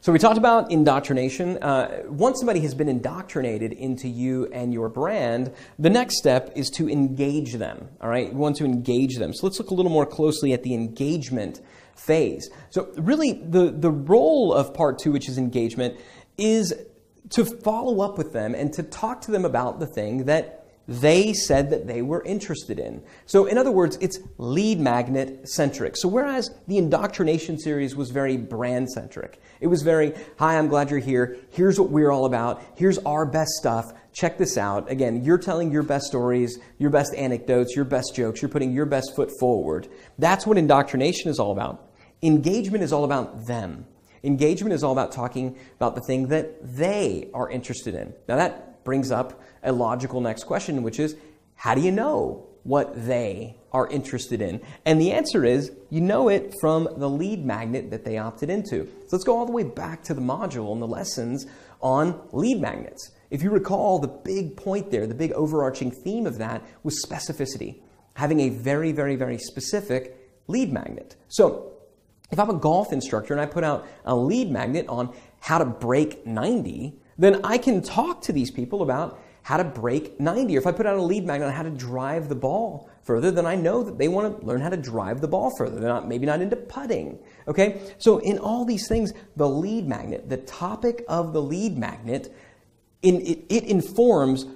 So we talked about indoctrination. Uh, once somebody has been indoctrinated into you and your brand, the next step is to engage them. All right, we want to engage them. So let's look a little more closely at the engagement phase. So really, the the role of part two, which is engagement, is to follow up with them and to talk to them about the thing that they said that they were interested in. So, in other words, it's lead magnet centric. So, whereas the indoctrination series was very brand centric, it was very, hi, I'm glad you're here. Here's what we're all about. Here's our best stuff. Check this out. Again, you're telling your best stories, your best anecdotes, your best jokes. You're putting your best foot forward. That's what indoctrination is all about. Engagement is all about them. Engagement is all about talking about the thing that they are interested in. Now, that brings up a logical next question, which is how do you know what they are interested in? And the answer is you know it from the lead magnet that they opted into. So let's go all the way back to the module and the lessons on lead magnets. If you recall, the big point there, the big overarching theme of that was specificity, having a very, very, very specific lead magnet. So if I'm a golf instructor and I put out a lead magnet on how to break 90, then I can talk to these people about how to break 90. Or if I put out a lead magnet on how to drive the ball further, then I know that they want to learn how to drive the ball further. They're not maybe not into putting. Okay? So in all these things, the lead magnet, the topic of the lead magnet, in, it, it informs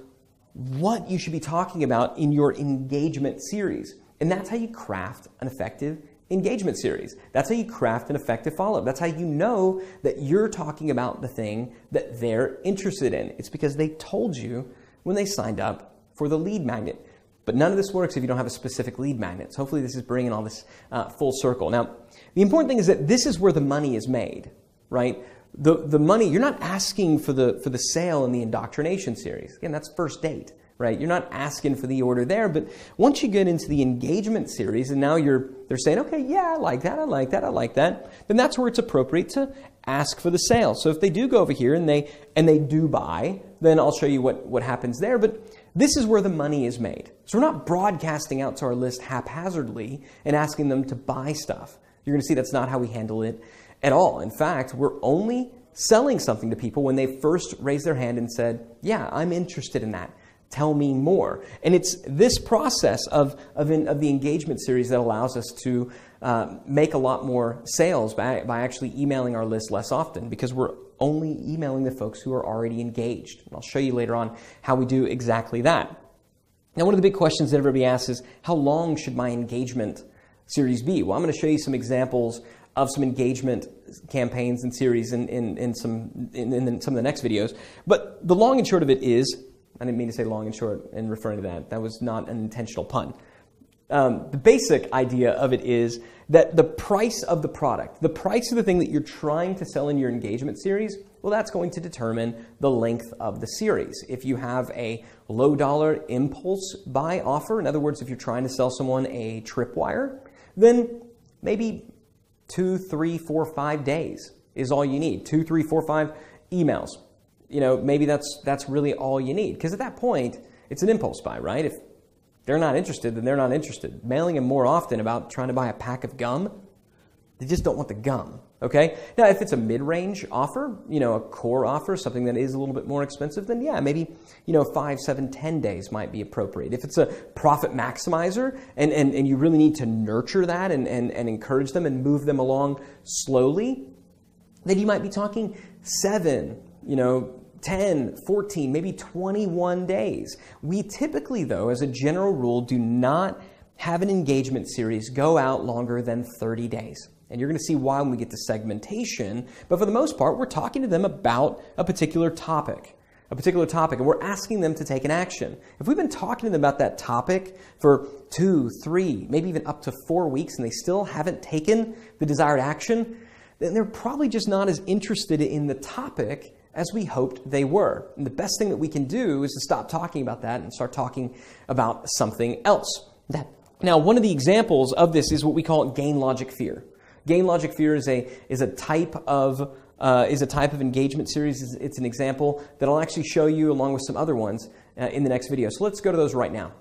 what you should be talking about in your engagement series. And that's how you craft an effective engagement series. That's how you craft an effective follow up. That's how you know that you're talking about the thing that they're interested in. It's because they told you when they signed up for the lead magnet. But none of this works if you don't have a specific lead magnet. So hopefully, this is bringing all this uh, full circle. Now, the important thing is that this is where the money is made, right? The, the money, you're not asking for the, for the sale in the indoctrination series. Again, that's first date, right? You're not asking for the order there. But once you get into the engagement series and now you're, they're saying, okay, yeah, I like that, I like that, I like that, then that's where it's appropriate to ask for the sale. So if they do go over here and they and they do buy, then I'll show you what, what happens there. But this is where the money is made. So we're not broadcasting out to our list haphazardly and asking them to buy stuff. You're going to see that's not how we handle it at all. In fact, we're only selling something to people when they first raised their hand and said, Yeah, I'm interested in that. Tell me more. And it's this process of, of, in, of the engagement series that allows us to uh, make a lot more sales by, by actually emailing our list less often because we're only emailing the folks who are already engaged. And I'll show you later on how we do exactly that. Now, one of the big questions that everybody asks is how long should my engagement series be? Well, I'm going to show you some examples of some engagement campaigns and series in, in, in some, in, in some of the next videos. But the long and short of it is, I didn't mean to say long and short in referring to that. That was not an intentional pun. Um, the basic idea of it is that the price of the product, the price of the thing that you're trying to sell in your engagement series, well, that's going to determine the length of the series. If you have a low dollar impulse buy offer, in other words, if you're trying to sell someone a tripwire, then maybe two, three, four, five days is all you need. Two, three, four, five emails. You know, maybe that's that's really all you need. Because at that point, it's an impulse buy, right? If they're not interested, then they're not interested. Mailing them more often about trying to buy a pack of gum, they just don't want the gum. Okay? Now, if it's a mid range offer, you know, a core offer, something that is a little bit more expensive, then yeah, maybe, you know, five, seven, ten days might be appropriate. If it's a profit maximizer and, and, and you really need to nurture that and, and, and encourage them and move them along slowly, then you might be talking seven, you know, 10, 14, maybe 21 days. We typically, though, as a general rule, do not have an engagement series go out longer than 30 days. And you're going to see why when we get to segmentation. But for the most part, we're talking to them about a particular topic, a particular topic, and we're asking them to take an action. If we've been talking to them about that topic for two, three, maybe even up to four weeks, and they still haven't taken the desired action, then they're probably just not as interested in the topic as we hoped they were. And the best thing that we can do is to stop talking about that and start talking about something else. Now, one of the examples of this is what we call gain logic fear. Gain logic fear is a, is a type of uh, is a type of engagement series. It's an example that I'll actually show you along with some other ones uh, in the next video. So let's go to those right now.